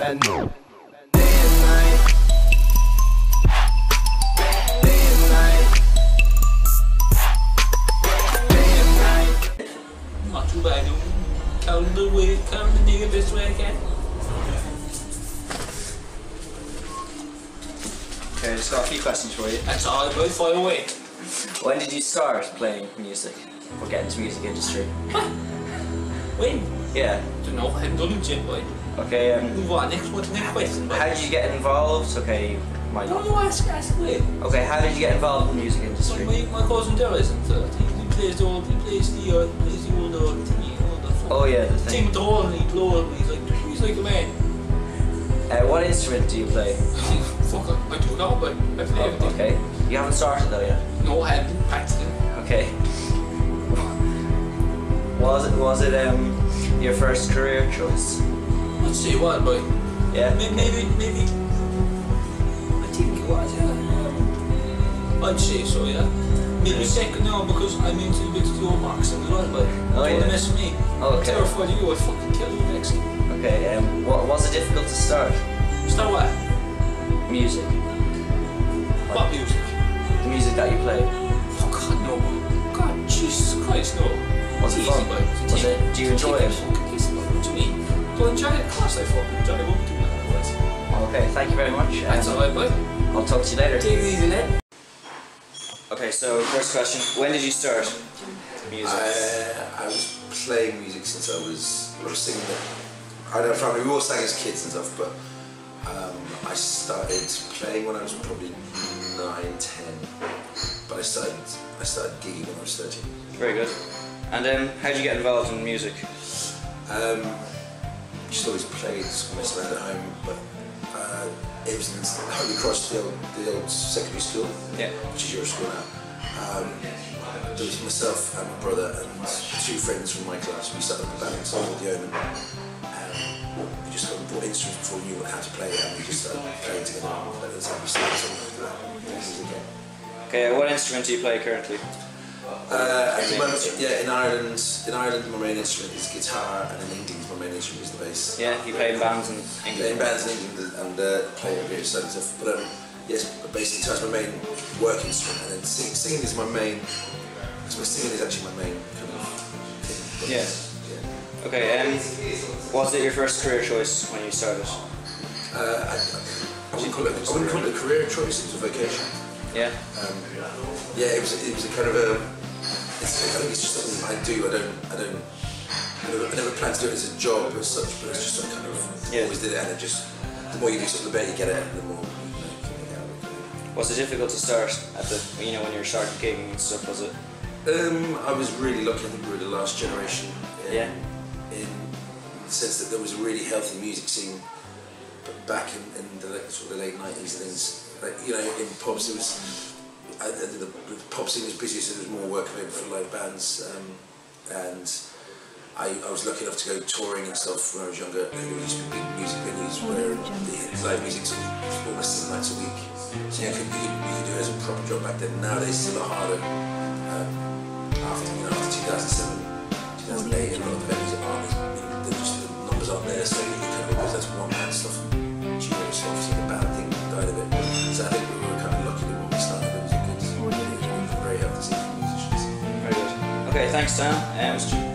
and day and night. Day and night. Day and night. Not too bad, dude. Count the way, count the nigga best way I can. Okay, just got a few questions for you. That's all right, boy. Fire away. When did you start playing music or get into music industry? When? Yeah. Don't know. I done it boy. Okay. Um, on. Next one. Next question, how did you get involved? Okay. My, No, no, ask, ask away. okay. How did you get involved in the music So industry? my, my cousin Dara isn't uh, he, plays the old, he plays the, uh, he plays the old, uh, you the Oh yeah, the Thing thing. with the hole and he blow it, he's like, he's like a man. Uh, what instrument do you play? Fuck, I, I do know, but I play Oh, everything. okay. You haven't started though yet. No, I haven't been practicing. Okay. Was it was it um your first career choice? Let's see what, boy. Yeah. Maybe, maybe, maybe. I think it was, yeah. I'd say so, yeah. Maybe second now because I'm into a bit of the old boxing as well, but Oh, don't yeah. mess with me. Oh, okay. Terrified of you, I'd fucking kill you next. Okay. Um, what was it difficult to start? Start what? Music. What music? The music that you play. It? Do you enjoy it? fucking easy, boy. What do you mean? Do I enjoy it? Of course I fucking enjoy it. What would you do otherwise? Okay. Thank you very much. Um, That's alright, boy. I'll talk to you later. Take it easy, lad. Okay. So first question: When did you start music? I, I was playing music since I was, I was singing. I don't know, family, we all sang as kids and stuff, but um, I started playing when I was probably 9, 10. But I started, I started gigging when I was 13. Very good. And um, how did you get involved in music? Um, just always played, messed around at home, but uh, it was in Holy Cross, the old, the old secondary school, Yeah. which is your school now. Um, there was myself and my brother and two friends from my class. We started up a band called The Omen. Um, we just got bought instruments before we knew how to play it, and we just started playing together. That was how we started Okay. What instrument do you play currently? Uh, at the moment, yeah, in Ireland, in Ireland, my main instrument is guitar, and in England, my main instrument is the bass. Yeah. You play in bands in Yeah, in bands in England and uh, play a bit of stuff. But um, yes, basically guitar's my main work instrument, and then sing, singing is my main. Because my singing is actually my main kind of thing. Yeah. Yeah. Okay. Um, was it your first career choice when you started? Uh, I, I, wouldn't call it, I wouldn't call it a career choice. It was a vocation. Yeah. Um, yeah, it was. It was a kind of a. It's, I think it's just something I do. I don't. I don't. I never, I never planned to do it as a job as such, but it's just I kind of Yeah. always did it, and it just. The more you do something, the better you get at it, and the more you know, you can make out of it. Was it difficult to start at the you know when you were starting gigging and stuff? Was it? Um, I was really lucky. I think we were the last generation. uh, Yeah. In the sense that there was a really healthy music scene, but back in, in the sort of the late nineties and things. Like you know, in pubs it was. I, the, the pub scene was busy, so there was more work available for live bands. Um, and I, I was lucky enough to go touring and stuff when I was younger. And there used to be big music venues where the live music was almost seven nights a week. So you could, you could, you could do it as a proper job back then. Nowadays it's a lot harder. Um, after you know, after 2007, 2008, and a lot of it was a good, very